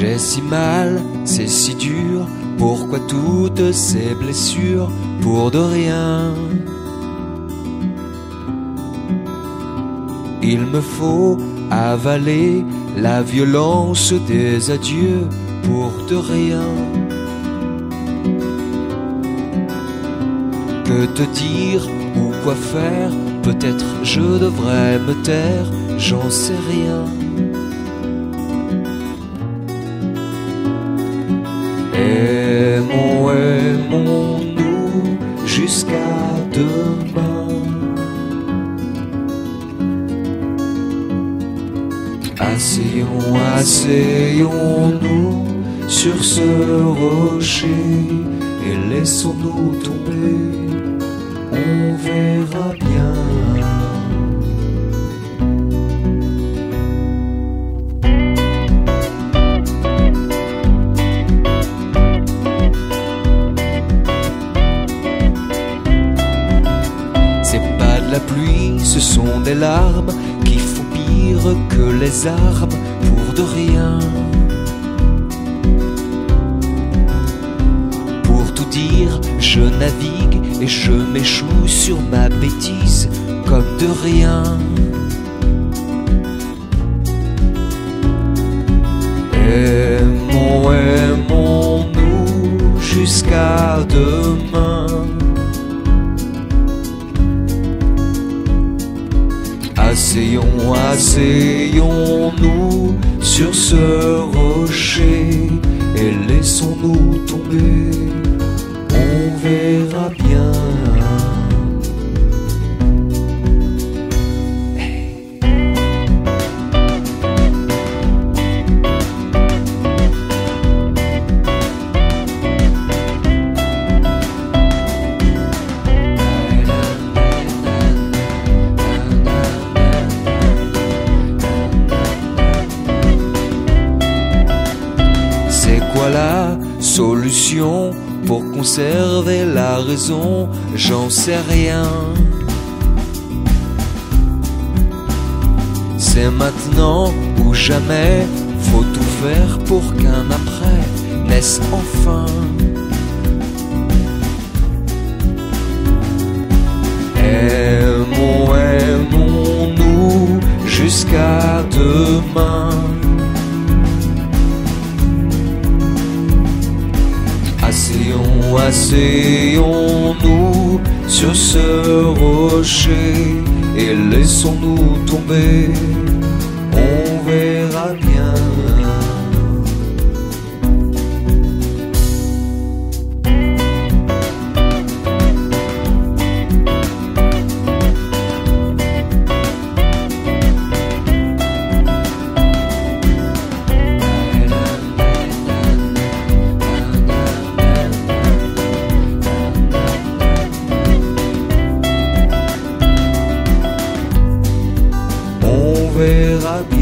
J'ai si mal, c'est si dur, pourquoi toutes ces blessures pour de rien? Il me faut avaler la violence des adieux pour de rien. Que te dire ou quoi faire? Peut-être je devrais me taire, j'en sais rien. Aimons-nous jusqu'à demain? Asseyons, asseyons-nous sur ce rocher et laissons-nous tomber. On verra bien. La pluie, ce sont des larmes qui font pire que les armes pour de rien. Pour tout dire, je navigue et je m'échoue sur ma bêtise comme de rien. Aimons, aimons-nous jusqu'à demain. Asseyons, asseyons-nous sur ce rocher et laissons-nous tomber. Solution pour conserver la raison J'en sais rien. C'est maintenant ou jamais, faut tout faire pour qu'un après naisse enfin. Aimons, aimons-nous jusqu'à demain. Asseyons, asseyons-nous sur ce rocher et laissons-nous tomber. On verra. ורבים